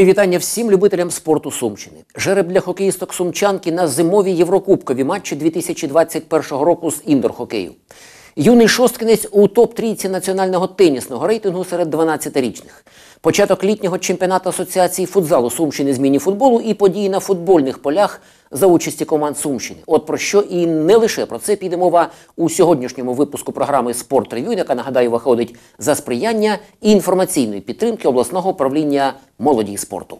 Мої вітання всім любителям спорту Сумщини. Жереб для хокеїсток Сумчанки на зимові єврокубкові матчі 2021 року з індор-хокею. Юний шосткинець у топ-трійці національного тенісного рейтингу серед 12-річних. Початок літнього чемпіонату Асоціації футзалу Сумщини з міні-футболу і події на футбольних полях за участі команд Сумщини. От про що і не лише про це піде мова у сьогоднішньому випуску програми Спорт Ревю, яка нагадаю виходить за сприяння і інформаційної підтримки обласного управління молоді і спорту.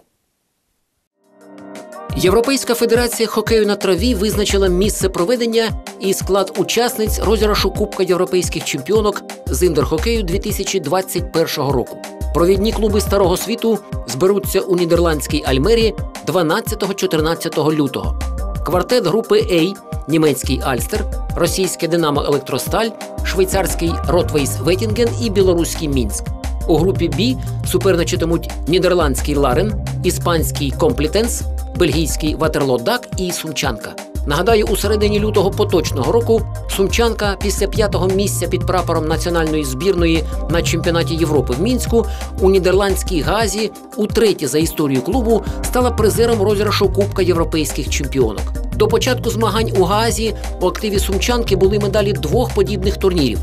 Європейська федерація хокею на траві визначила місце проведення і склад учасниць розіграшу Кубка європейських чемпіонок з індор-хокею 2021 року. Провідні клуби старого світу зберуться у нідерландській Альмері 12-14 лютого. Квартет групи А, німецький Альстер, російське Динамо Електросталь, швейцарський Ротвейс Ветінген і білоруський Мінськ. У групі Б суперничатимуть нідерландський Ларен, іспанський Комплітенс, бельгійський Ватерло Дак і Сумчанка. Нагадаю, у середині лютого поточного року Сумчанка після п'ятого місця під прапором національної збірної на чемпіонаті Європи в мінську у нідерландській газі утретє за історію клубу стала призером розіграшу Кубка європейських чемпіонок. До початку змагань у Газі у активі Сумчанки були медалі двох подібних турнірів: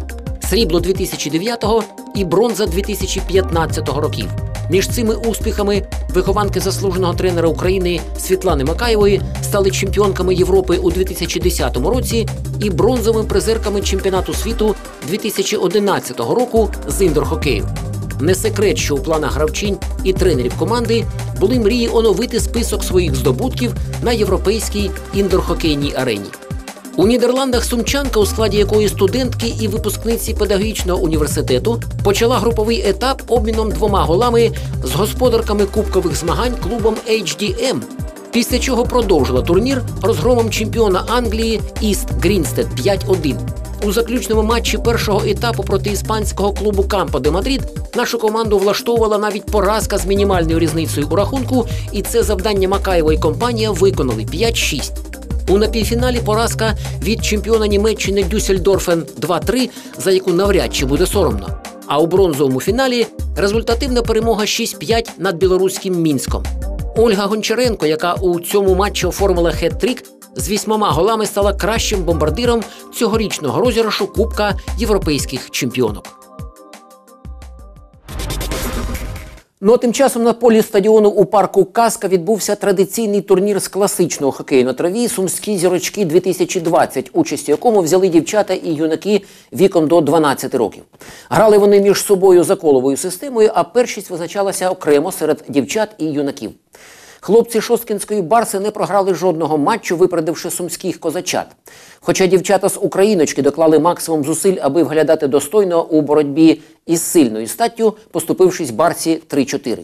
срібло 2009 і бронза 2015 років. Між цими успіхами вихованки заслуженого тренера України Світлани Макаєвої стали чемпіонками Європи у 2010 році і бронзовими призерками чемпіонату світу 2011 року з індор-хокею. Не секрет, що у планах гравчинь і тренерів команди були мрії оновити список своїх здобутків на європейській індор-хокейній арені. У Нідерландах сумчанка, у складі якої студентки і випускниці педагогічного університету, почала груповий етап обміном двома голами з господарками кубкових змагань клубом HDM, після чого продовжила турнір розгромом чемпіона Англії Іст Грінстед 5-1. У заключному матчі першого етапу проти іспанського клубу Кампо де Мадрид нашу команду влаштовувала навіть поразка з мінімальною різницею у рахунку, і це завдання Макаєвої компанія виконали 5-6. У напівфіналі поразка від чемпіона Німеччини Дюссельдорфер 2-3, за яку навряд чи буде соромно. А у бронзовому фіналі результативна перемога 6-5 над білоруським мінськом. Ольга Гончаренко, яка у цьому матчі оформила хет-трік, з вісьмома голами стала кращим бомбардиром цьогорічного розіграшу Кубка європейських чемпіонок. Ну а тим часом на полі стадіону у парку Казка відбувся традиційний турнір з класичного хокею на траві Сумські зірочки 2020, участь у якому взяли дівчата і юнаки віком до 12 років. Грали вони між собою за коловою системою, а першість визначалася окремо серед дівчат і юнаків. Хлопці Шосткінської барси не програли жодного матчу, випередивши сумських козачат. Хоча дівчата з Україночки доклали максимум зусиль, аби виглядати достойно у боротьбі із сильною статтю, поступившись барсі 3-4.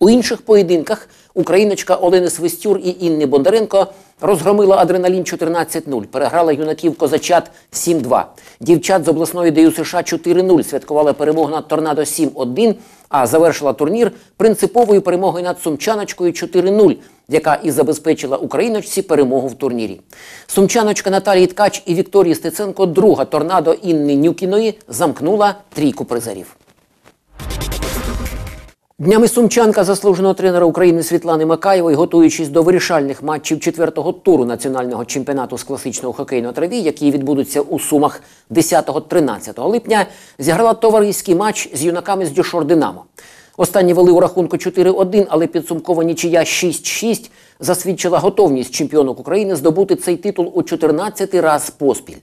У інших поєдинках Україночка Олени Свистюр і Інни Бондаренко розгромила адреналін 14-0, переграла юнаків козачат 7-2. Дівчат з обласної ДЮ США 4-0 святкували перемогу над Торнадо 7-1, а завершила турнір принциповою перемогою над Сумчаночкою 4-0, яка і забезпечила україночці перемогу в турнірі. Сумчаночка Наталії Ткач і Вікторії Стеценко, друга торнадо Інни Нюкіної, замкнула трійку призерів. Днями сумчанка заслуженого тренера України Світлани Макаєвої, готуючись до вирішальних матчів четвертого туру національного чемпіонату з класичного хокею на траві, які відбудуться у Сумах 10-13 липня, зіграла товариський матч з юнаками з Дюшор Динамо. Останні вели у рахунку 4-1, але підсумкова нічия 6-6 засвідчила готовність чемпіонок України здобути цей титул у 14 раз поспіль.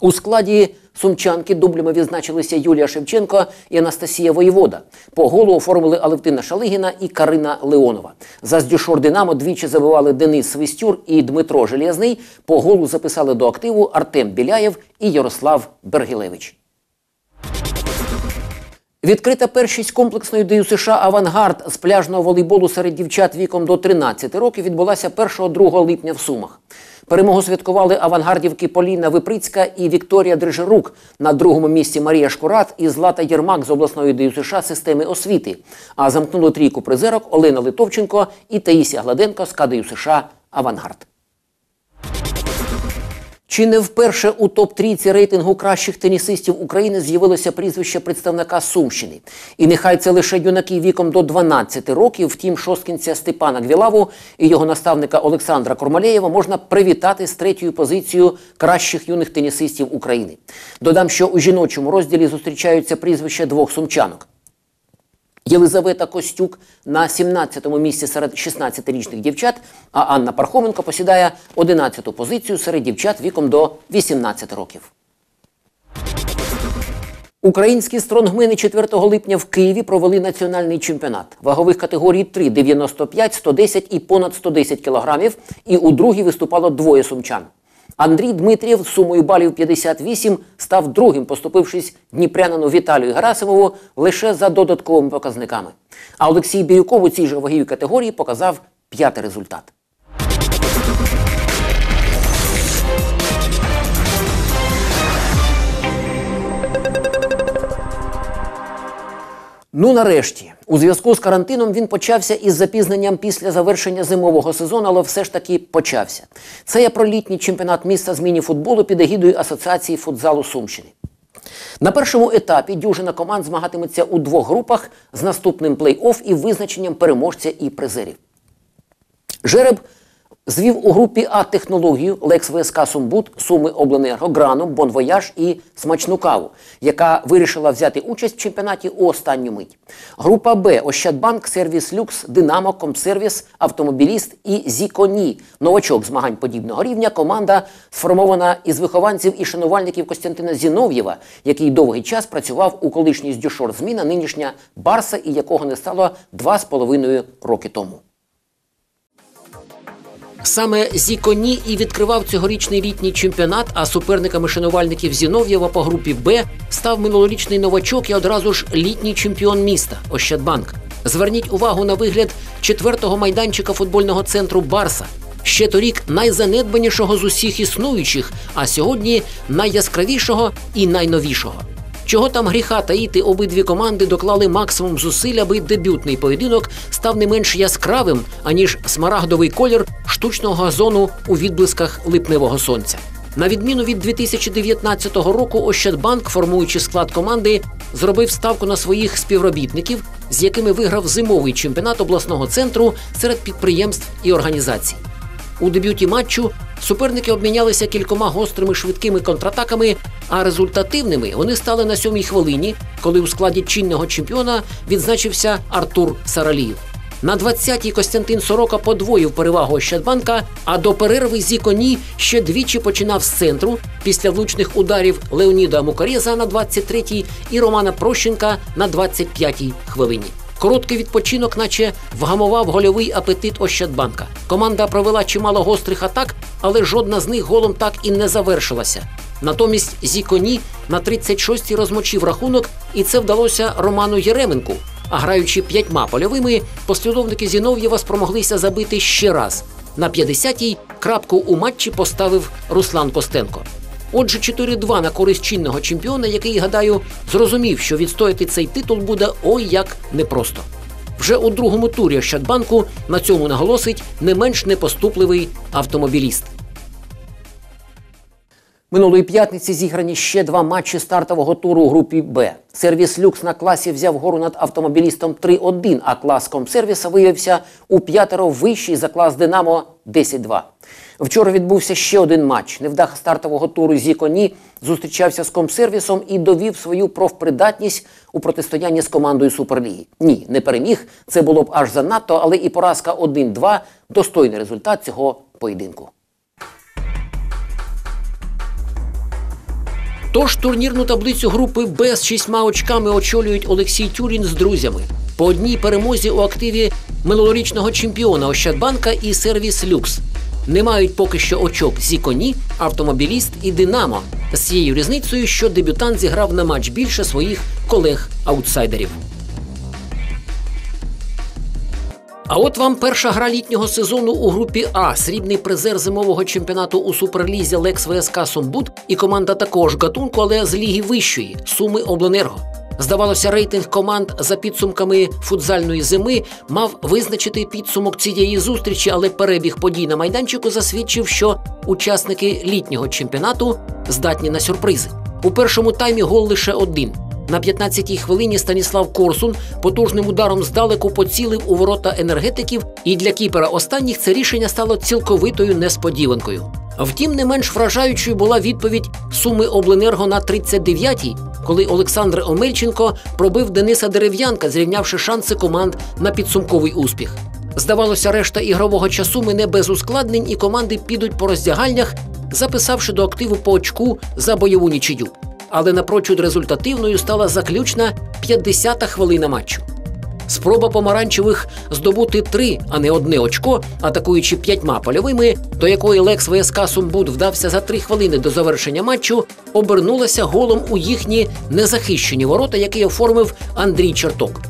У складі сумчанки дублями відзначилися Юлія Шевченко і Анастасія Воєвода. По голу оформили Алевтина Шалигіна і Карина Леонова. За Здюшор Динамо двічі забивали Денис Свистюр і Дмитро Желязний. По голу записали до активу Артем Біляєв і Ярослав Бергілевич. Відкрита першість комплексної ДЮ США Авангард з пляжного волейболу серед дівчат віком до 13 років відбулася 1-2 липня в Сумах. Перемогу святкували авангардівки Поліна Виприцька і Вікторія Дрижерук. На другому місці Марія Шкурат і Злата Єрмак з обласної ДЮ США системи освіти. А замкнули трійку призерок Олена Литовченко і Таїсія Гладенко з КДЮ США Авангард. Чи не вперше у топ трійці рейтингу кращих тенісистів України з'явилося прізвище представника Сумщини? І нехай це лише юнаки віком до 12 років. Втім, шосткінця Степана Гвілаву і його наставника Олександра Кормалєєва можна привітати з третьою позицією кращих юних тенісистів України. Додам, що у жіночому розділі зустрічаються прізвища двох сумчанок. Єлизавета Костюк на 17-му місці серед 16-річних дівчат, а Анна Пархоменко посідає 11-ту позицію серед дівчат віком до 18 років. Українські стронгмени 4 липня в Києві провели національний чемпіонат вагових категорій 3, 95, 110 і понад 110 кілограмів. І у другій виступало двоє сумчан. Андрій Дмитрієв з сумою балів 58 став другим, поступившись дніпрянину Віталію Герасимову лише за додатковими показниками. А Олексій Бірюков у цій же ваговій категорії показав п'ятий результат. Ну нарешті, у зв'язку з карантином він почався із запізненням після завершення зимового сезону, але все ж таки почався. Це я про літній чемпіонат міста з міні-футболу під егідою Асоціації футзалу Сумщини. На першому етапі дюжина команд змагатиметься у двох групах з наступним плей-офф і визначенням переможця і призерів. Жереб звів у групі А технологію Лекс ВСК Сумбуд, Сумиобленерго, Граном, Бонвояж і Смачну каву, яка вирішила взяти участь в чемпіонаті у останню мить. Група Б Ощадбанк, Сервіс Люкс, Динамо, Комсервіс, Автомобіліст і Зіконі. Новачок змагань подібного рівня. Команда сформована із вихованців і шанувальників Костянтина Зінов'єва, який довгий час працював у колишній з Дюшор зміна, нинішня Барса, і якого не стало два з половиною роки тому. Саме Зіконі і відкривав цьогорічний літній чемпіонат, а суперниками шанувальників Зінов'єва по групі Б став минулорічний новачок і одразу ж літній чемпіон міста Ощадбанк. Зверніть увагу на вигляд четвертого майданчика футбольного центру Барса. Ще торік найзанедбанішого з усіх існуючих, а сьогодні найяскравішого і найновішого. Чого там гріха таїти, обидві команди доклали максимум зусиль, аби дебютний поєдинок став не менш яскравим, аніж смарагдовий колір штучного газону у відблисках липневого сонця. На відміну від 2019 року, Ощадбанк, формуючи склад команди, зробив ставку на своїх співробітників, з якими виграв зимовий чемпіонат обласного центру серед підприємств і організацій. У дебюті матчу суперники обмінялися кількома гострими швидкими контратаками, а результативними вони стали на сьомій хвилині, коли у складі чинного чемпіона відзначився Артур Сараліїв. На 20-й Костянтин Сорока подвоїв перевагу Ощадбанка, а до перерви Зіконі ще двічі починав з центру після влучних ударів Леоніда Мукарєза на 23-й і Романа Прощенка на 25-й хвилині. Короткий відпочинок, наче вгамував гольовий апетит Ощадбанка. Команда провела чимало гострих атак, але жодна з них голом так і не завершилася. Натомість Зіконі на 36-й розмочив рахунок, і це вдалося Роману Єременку. А граючи п'ятьма польовими, послідовники Зінов'єва спромоглися забити ще раз. На 50-й крапку у матчі поставив Руслан Костенко. Отже, 4-2 на користь чинного чемпіона, який, гадаю, зрозумів, що відстояти цей титул буде ой як непросто. Вже у другому турі Ощадбанку на цьому наголосить не менш непоступливий автомобіліст. Минулої п'ятниці зіграні ще два матчі стартового туру у групі Б. Сервіс Люкс на класі взяв гору над автомобілістом 3-1, а клас комсервіса виявився у п'ятеро вищий за клас Динамо 10-2. Вчора відбувся ще один матч. Невдах стартового туру Зіконі зустрічався з комсервісом і довів свою профпридатність у протистоянні з командою Суперліги. Ні, не переміг. Це було б аж занадто, але і поразка 1-2 достойний результат цього поєдинку. Тож турнірну таблицю групи Б з шістьма очками очолюють Олексій Тюрін з друзями. По одній перемозі у активі минулорічного чемпіона Ощадбанка і сервіс Люкс. Не мають поки що очок Зіконі, автомобіліст і Динамо з цією різницею, що дебютант зіграв на матч більше своїх колег-аутсайдерів. А от вам перша гра літнього сезону у групі А. Срібний призер зимового чемпіонату у суперлізі Лекс ВСК Сумбут і команда такого ж гатунку, але з ліги вищої Суми Обленерго. Здавалося, рейтинг команд за підсумками футзальної зими мав визначити підсумок цієї зустрічі, але перебіг подій на майданчику засвідчив, що учасники літнього чемпіонату здатні на сюрпризи. У першому таймі гол лише один. На 15-й хвилині Станіслав Корсун потужним ударом здалеку поцілив у ворота енергетиків, і для кіпера останніх це рішення стало цілковитою несподіванкою. Втім, не менш вражаючою була відповідь суми Обленерго на 39-й, коли Олександр Омельченко пробив Дениса Дерев'янка, зрівнявши шанси команд на підсумковий успіх. Здавалося, решта ігрового часу мине без ускладнень, і команди підуть по роздягальнях, записавши до активу по очку за бойову нічию. Але напрочуд результативною стала заключна 50-та хвилина матчу. Спроба помаранчевих здобути три, а не одне очко, атакуючи п'ятьма польовими, до якої Лекс ВСК Сумбуд вдався за три хвилини до завершення матчу, обернулася голом у їхні незахищені ворота, який оформив Андрій Черток.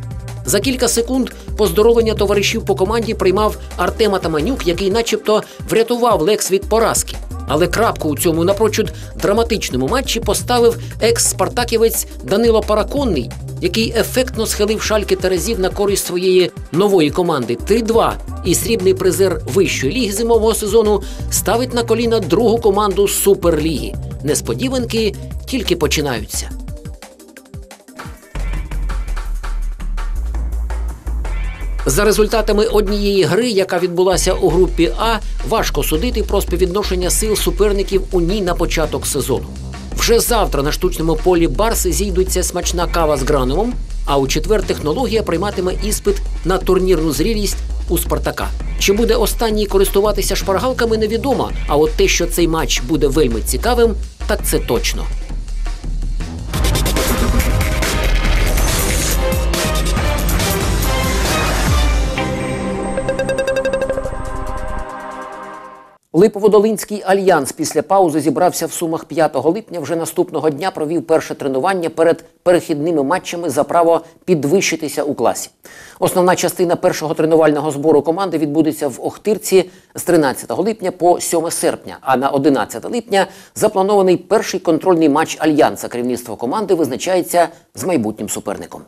За кілька секунд поздоровлення товаришів по команді приймав Артем Атаманюк, який, начебто, врятував Лекс від поразки. Але крапку у цьому напрочуд драматичному матчі поставив екс-спартаківець Данило Параконний, який ефектно схилив шальки Терезів на користь своєї нової команди 3-2. І срібний призер вищої ліги зимового сезону ставить на коліна другу команду Суперліги. Несподіванки тільки починаються. За результатами однієї гри, яка відбулася у групі А, важко судити про співвідношення сил суперників у ній на початок сезону. Вже завтра на штучному полі Барси зійдуться смачна кава з гранумом, а у четвер технологія прийматиме іспит на турнірну зрілість у Спартака. Чи буде останній користуватися шпаргалками, невідомо. А от те, що цей матч буде вельми цікавим, так це точно. Липоводолинський альянс після паузи зібрався в сумах 5 липня. Вже наступного дня провів перше тренування перед перехідними матчами за право підвищитися у класі. Основна частина першого тренувального збору команди відбудеться в Охтирці з 13 липня по 7 серпня. А на 11 липня запланований перший контрольний матч альянса. Керівництво команди визначається з майбутнім суперником.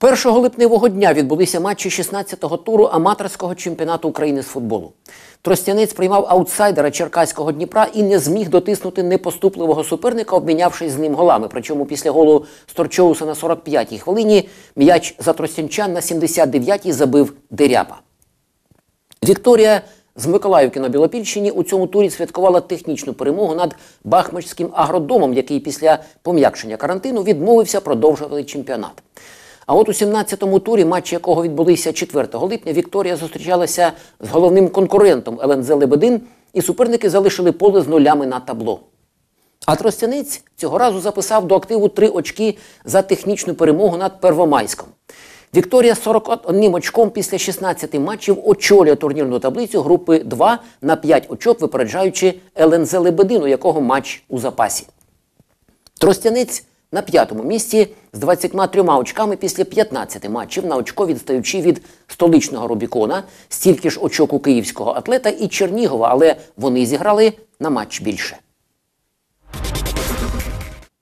1 липневого дня відбулися матчі 16-го туру аматорського чемпіонату України з футболу. Тростянець приймав аутсайдера Черкаського Дніпра і не зміг дотиснути непоступливого суперника, обмінявшись з ним голами. Причому після голу Сторчоуса на 45-й хвилині м'яч за тростянчан на 79-й забив Деряпа. Вікторія з Миколаївки на Білопільщині у цьому турі святкувала технічну перемогу над Бахмачським агродомом, який після пом'якшення карантину відмовився продовжувати чемпіонат. А от у 17-му турі, матчі якого відбулися 4 липня, Вікторія зустрічалася з головним конкурентом ЛНЗ Лебедин, і суперники залишили поле з нулями на табло. А Тростянець цього разу записав до активу три очки за технічну перемогу над Первомайськом. Вікторія з 41 очком після 16 матчів очолює турнірну таблицю групи 2 на 5 очок, випереджаючи ЛНЗ Лебедин, у якого матч у запасі. Тростянець на п'ятому місці з 23 очками після 15 матчів на очко відстаючи від столичного Рубікона, стільки ж очок у київського атлета і Чернігова, але вони зіграли на матч більше.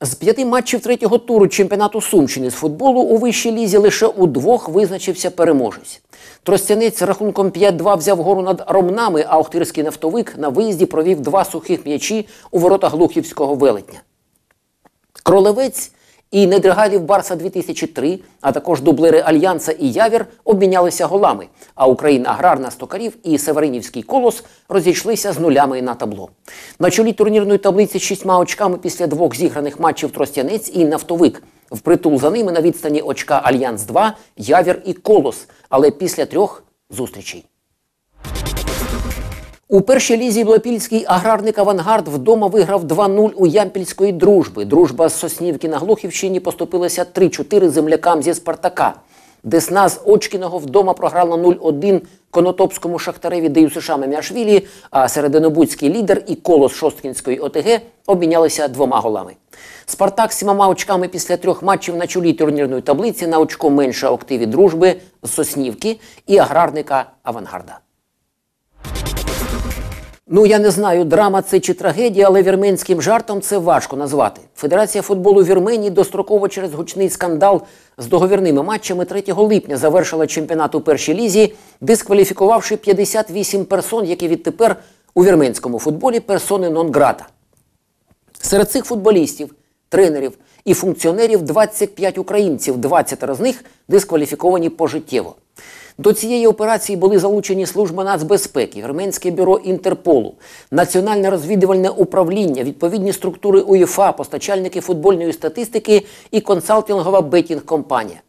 З п'яти матчів третього туру чемпіонату Сумщини з футболу у вищій лізі лише у двох визначився переможець. Тростянець рахунком 5-2 взяв гору над Ромнами, а Охтирський нафтовик на виїзді провів два сухих м'ячі у ворота Глухівського велетня. Кролевець і Недригалів Барса 2003, а також дублери Альянса і Явір обмінялися голами. А Україна Аграрна Стокарів і Северинівський колос розійшлися з нулями на табло. На чолі турнірної таблиці з шістьма очками після двох зіграних матчів Тростянець і Нафтовик. Впритул за ними на відстані очка Альянс 2, Явір і Колос. Але після трьох зустрічей. У першій лізі Білопільський аграрник Авангард вдома виграв 2-0 у Ямпільської дружби. Дружба з Соснівки на Глухівщині поступилася 3-4 землякам зі Спартака. Десна з Очкіного вдома програла 0-1 Конотопському шахтареві Дею США Мемяшвілі, а серединобудський лідер і колос Шосткінської ОТГ обмінялися двома голами. Спартак з сімома очками після трьох матчів на чолі турнірної таблиці на очко менше активі дружби з Соснівки і аграрника Авангарда. Ну я не знаю, драма це чи трагедія, але вірменським жартом це важко назвати. Федерація футболу Вірменії достроково через гучний скандал з договірними матчами 3 липня завершила чемпіонат у першій лізі, дискваліфікувавши 58 персон, які відтепер у вірменському футболі персони нон-грата. Серед цих футболістів, тренерів і функціонерів 25 українців, 20 з них дискваліфіковані пожиттєво. До цієї операції були залучені служба нацбезпеки, Вірменське бюро Інтерполу, Національне розвідувальне управління, відповідні структури УЄФА, постачальники футбольної статистики і консалтингова бетінг-компанія.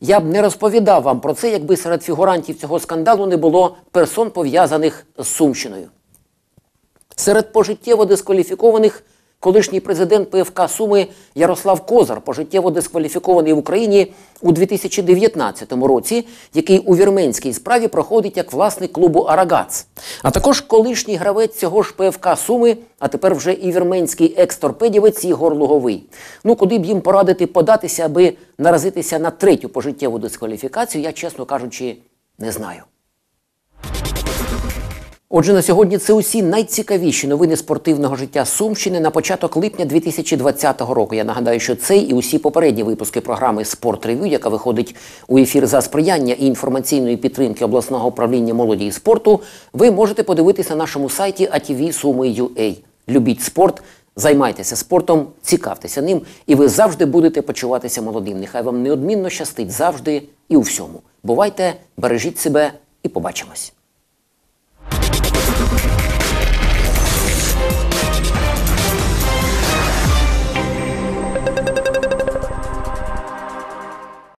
Я б не розповідав вам про це, якби серед фігурантів цього скандалу не було персон пов'язаних з Сумщиною. Серед пожиттєво дискваліфікованих колишній президент ПФК Суми Ярослав Козар, пожиттєво дискваліфікований в Україні у 2019 році, який у вірменській справі проходить як власник клубу Арагац. А також колишній гравець цього ж ПФК Суми, а тепер вже і вірменський ексторпедівець Ігор Луговий. Ну куди б їм порадити податися, аби наразитися на третю пожиттєву дискваліфікацію, я, чесно кажучи, не знаю. Отже, на сьогодні це усі найцікавіші новини спортивного життя Сумщини на початок липня 2020 року. Я нагадаю, що цей і усі попередні випуски програми Спорт Ревю, яка виходить у ефір за сприяння і інформаційної підтримки обласного управління молоді і спорту, ви можете подивитися на нашому сайті atv.suми.ua. Любіть спорт, займайтеся спортом, цікавтеся ним, і ви завжди будете почуватися молодим. Нехай вам неодмінно щастить завжди і у всьому. Бувайте, бережіть себе і побачимось. Thank you.